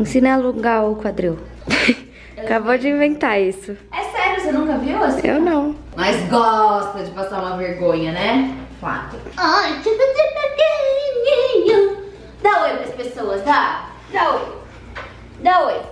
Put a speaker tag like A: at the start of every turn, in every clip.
A: Ensina a alongar o quadril. Acabou de inventar isso.
B: É sério, você nunca viu assim?
A: Eu não.
B: Mas gosta de passar uma vergonha, né? Fato. Ai, que pequenininho. Dá oi pras pessoas, dá? Dá oi. Dá oi.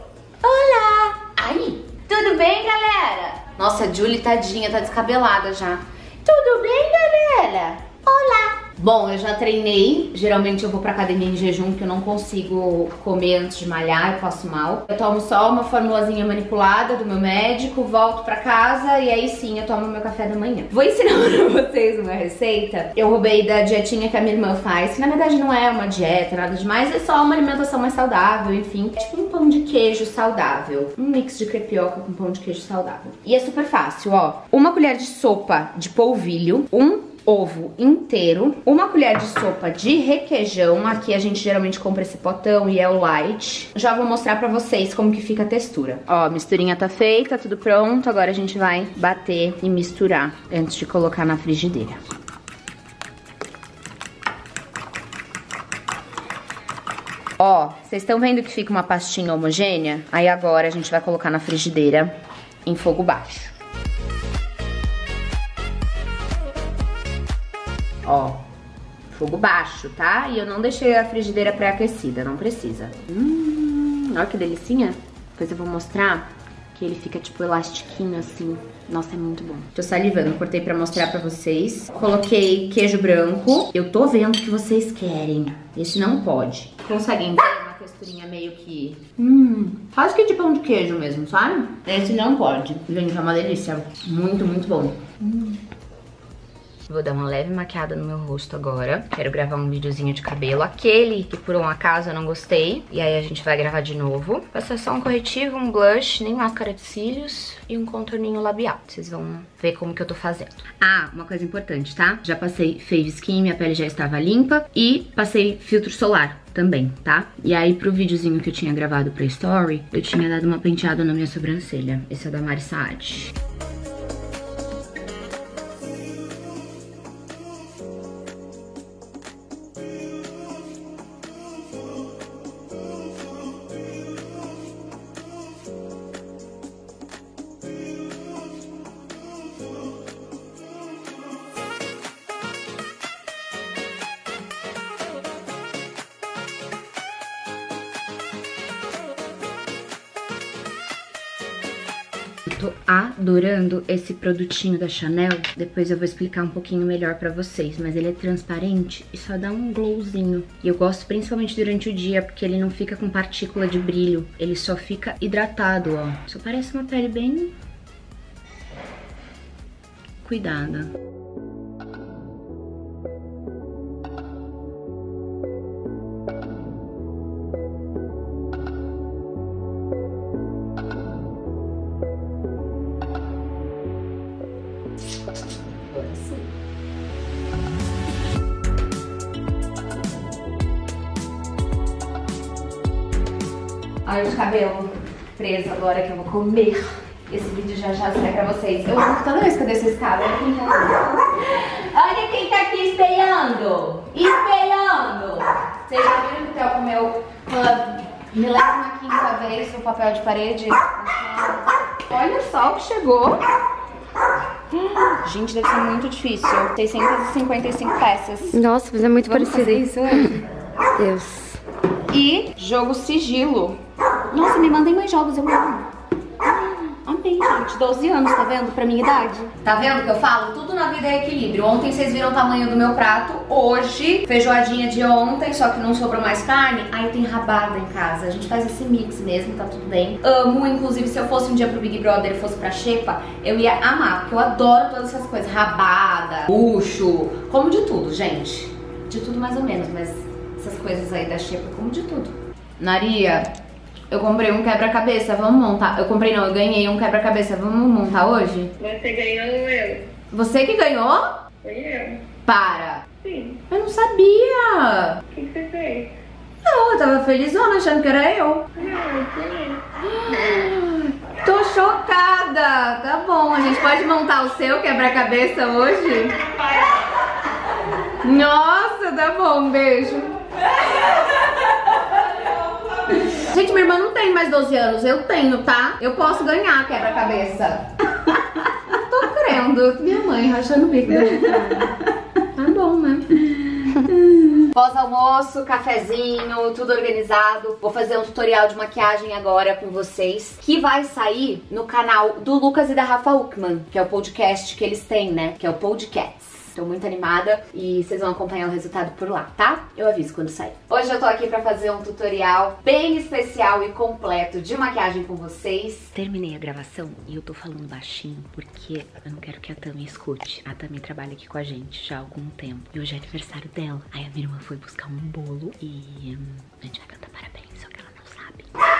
B: Olá. Aí, tudo bem, galera? Nossa, a Julie, tadinha, tá descabelada já. Tudo bem, galera? Olá. Bom, eu já treinei. Geralmente eu vou pra academia em jejum, que eu não consigo comer antes de malhar, eu passo mal. Eu tomo só uma formulazinha manipulada do meu médico, volto pra casa e aí sim eu tomo meu café da manhã. Vou ensinar pra vocês uma receita. Eu roubei da dietinha que a minha irmã faz, que na verdade não é uma dieta, nada demais, é só uma alimentação mais saudável, enfim. É tipo um pão de queijo saudável. Um mix de crepioca com pão de queijo saudável. E é super fácil, ó. Uma colher de sopa de polvilho, um ovo inteiro, uma colher de sopa de requeijão, aqui a gente geralmente compra esse potão e é o light. Já vou mostrar pra vocês como que fica a textura. Ó, a misturinha tá feita, tudo pronto, agora a gente vai bater e misturar antes de colocar na frigideira. Ó, vocês estão vendo que fica uma pastinha homogênea? Aí agora a gente vai colocar na frigideira em fogo baixo. Ó, fogo baixo, tá? E eu não deixei a frigideira pré-aquecida, não precisa. Hum, olha que delicinha. Depois eu vou mostrar que ele fica tipo elastiquinho assim. Nossa, é muito bom. Tô salivando, cortei pra mostrar pra vocês. Coloquei queijo branco. Eu tô vendo o que vocês querem. Esse não pode. Conseguem ver uma texturinha meio que... Hum, quase que de pão de queijo mesmo, sabe? Esse não pode. Gente, é uma delícia. Muito, muito bom. Hum. Vou dar uma leve maquiada no meu rosto agora. Quero gravar um videozinho de cabelo. Aquele que por um acaso eu não gostei. E aí a gente vai gravar de novo. Passar só um corretivo, um blush, nem máscara de cílios e um contorninho labial. Vocês vão ver como que eu tô fazendo. Ah, uma coisa importante, tá? Já passei Fave Skin, minha pele já estava limpa. E passei filtro solar também, tá? E aí pro videozinho que eu tinha gravado pra Story, eu tinha dado uma penteada na minha sobrancelha. Esse é da Mari Saad. Tô adorando esse produtinho da Chanel. Depois eu vou explicar um pouquinho melhor pra vocês. Mas ele é transparente e só dá um glowzinho. E eu gosto principalmente durante o dia, porque ele não fica com partícula de brilho. Ele só fica hidratado, ó. Só parece uma pele bem... Cuidada. Olha o cabelo preso agora que eu vou comer. Esse vídeo já já sai pra vocês. Eu vou toda vez que eu desço esse cabelo. Olha quem tá aqui espelhando. Espelhando. Vocês já viram que o Theo comeu pela milésima quinta vez o papel de parede? Olha só o que chegou. Gente, deve ser muito difícil. 655 peças.
A: Nossa, mas é muito
B: Vamos
A: parecido.
B: fazer isso hoje?
A: Deus.
B: E jogo sigilo. Nossa, me mandem mais jogos, eu amo. Amei, gente. 12 anos, tá vendo? Pra minha idade. Tá vendo que eu falo? Tudo na vida é equilíbrio. Ontem vocês viram o tamanho do meu prato. Hoje, feijoadinha de ontem, só que não sobrou mais carne. Aí tem rabada em casa. A gente faz esse mix mesmo, tá tudo bem. Amo, inclusive, se eu fosse um dia pro Big Brother e fosse pra Xepa, eu ia amar, porque eu adoro todas essas coisas. Rabada, bucho, como de tudo, gente. De tudo mais ou menos, mas essas coisas aí da Xepa, como de tudo. Naria, eu comprei um quebra-cabeça, vamos montar. Eu comprei não, eu ganhei um quebra-cabeça, vamos montar hoje?
C: Você ganhou eu.
B: Você que ganhou?
C: Foi eu.
B: Para!
C: Sim.
B: Eu não sabia!
C: O que que você fez?
B: Não, eu tava felizona achando que era eu.
C: Não, sim.
B: Tô chocada! Tá bom, a gente pode montar o seu quebra-cabeça hoje? Nossa, tá bom, beijo.
D: Gente, minha irmã não tem mais 12 anos. Eu tenho, tá? Eu posso ganhar quebra-cabeça. Tô crendo. Minha mãe rachando o bico. Tá bom, né? Pós-almoço, cafezinho, tudo organizado. Vou fazer um tutorial de maquiagem agora com vocês, que vai sair no canal do Lucas e da Rafa Uckman, que é o podcast que eles têm, né? Que é o Podcast. Tô muito animada e vocês vão acompanhar o resultado por lá, tá? Eu aviso quando sair. Hoje eu tô aqui pra fazer um tutorial bem especial e completo de maquiagem com vocês.
B: Terminei a gravação e eu tô falando baixinho porque eu não quero que a Tami escute. A Tami trabalha aqui com a gente já há algum tempo e hoje é aniversário dela. Aí a minha irmã foi buscar um bolo e hum, a gente vai cantar parabéns, só que ela não sabe.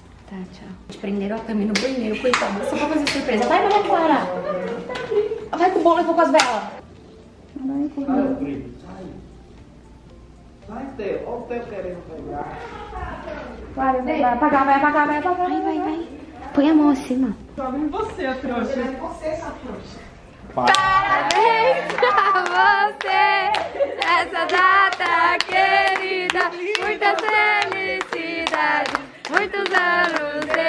B: tá, tchau.
D: Prenderam a Tami no banheiro, coitada. Só pra fazer surpresa. Vai, Maria Clara. Vai com o bolo e vou com as velas.
E: Primo, sai. Sai, Teu. Olha o Teu querendo pegar.
D: Vai, vai, vai apagar, vai apagar, vai apagar.
B: Vai, vai, vai. Põe a mão acima. Parabéns pra você nessa data querida. Muita felicidade, muitos anos de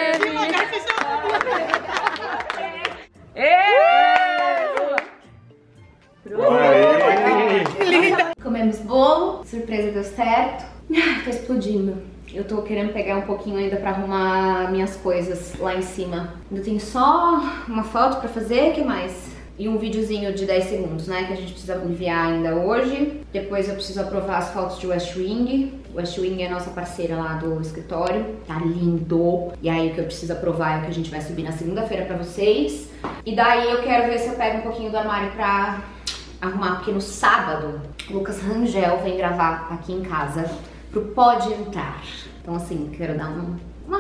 B: vida.
D: Comemos bolo, surpresa deu certo. Ah, Tá explodindo. Eu tô querendo pegar um pouquinho ainda pra arrumar minhas coisas lá em cima. Ainda tem só uma foto pra fazer, o que mais? E um videozinho de 10 segundos, né? Que a gente precisa enviar ainda hoje. Depois eu preciso aprovar as fotos de West Wing. West Wing é a nossa parceira lá do escritório. Tá lindo. E aí o que eu preciso aprovar é o que a gente vai subir na segunda-feira pra vocês. E daí eu quero ver se eu pego um pouquinho do armário pra arrumar, porque no sábado o Lucas Rangel vem gravar aqui em casa pro Pode Entrar. Então assim, quero dar um- uma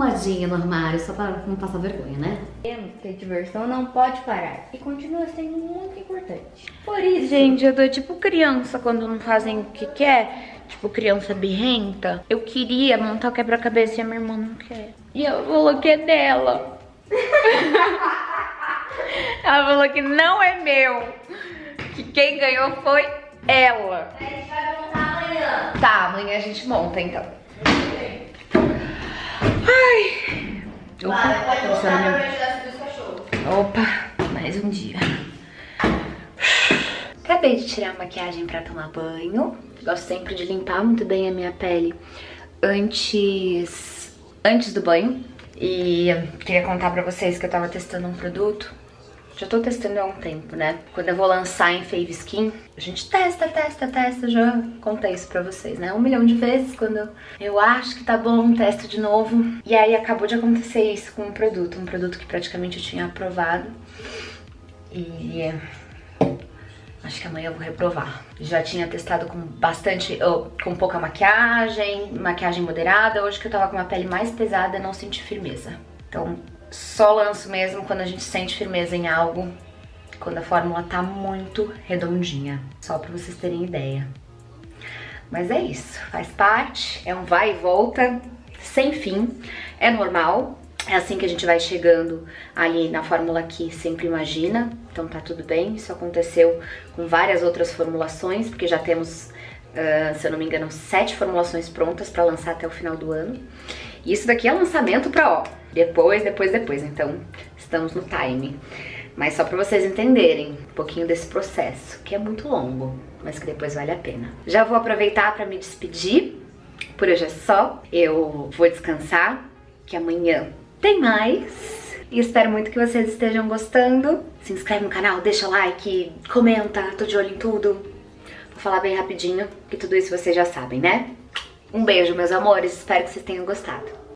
D: arrumadinha no armário só pra não passar vergonha, né?
A: Temos que a diversão não pode parar e continua sendo muito importante. Por isso,
B: Gente, eu tô tipo criança quando não fazem o que quer. Tipo, criança birrenta. Eu queria montar o quebra-cabeça e a minha irmã não quer. E ela falou que é dela. ela falou que não é meu. Que quem ganhou foi ela.
D: A gente vai montar amanhã.
B: Tá, amanhã a gente monta então. Ai. Opa, a minha- Opa, mais um dia. Acabei de tirar a maquiagem pra tomar banho. Gosto sempre de limpar muito bem a minha pele antes, antes do banho. E queria contar pra vocês que eu tava testando um produto. Já tô testando há um tempo, né? Quando eu vou lançar em Fave Skin, a gente testa, testa, testa. Já contei isso pra vocês, né? Um milhão de vezes. Quando eu acho que tá bom, testo de novo. E aí acabou de acontecer isso com um produto. Um produto que praticamente eu tinha aprovado. E Acho que amanhã eu vou reprovar. Já tinha testado com bastante, com pouca maquiagem, maquiagem moderada. Hoje que eu tava com uma pele mais pesada, não senti firmeza. Então, só lanço mesmo quando a gente sente firmeza em algo, quando a fórmula tá muito redondinha. Só pra vocês terem ideia. Mas é isso, faz parte, é um vai e volta, sem fim, é normal. É assim que a gente vai chegando ali na fórmula que sempre imagina, então tá tudo bem. Isso aconteceu com várias outras formulações, porque já temos, uh, se eu não me engano, sete formulações prontas para lançar até o final do ano. E isso daqui é lançamento pra, ó, depois, depois, depois. Então, estamos no time. Mas só pra vocês entenderem um pouquinho desse processo, que é muito longo, mas que depois vale a pena. Já vou aproveitar pra me despedir Por hoje é só. Eu vou descansar, que amanhã tem mais. E espero muito que vocês estejam gostando. Se inscreve no canal, deixa like, comenta, tô de olho em tudo. Vou falar bem rapidinho, que tudo isso vocês já sabem, né? Um beijo, meus amores, espero que vocês tenham gostado.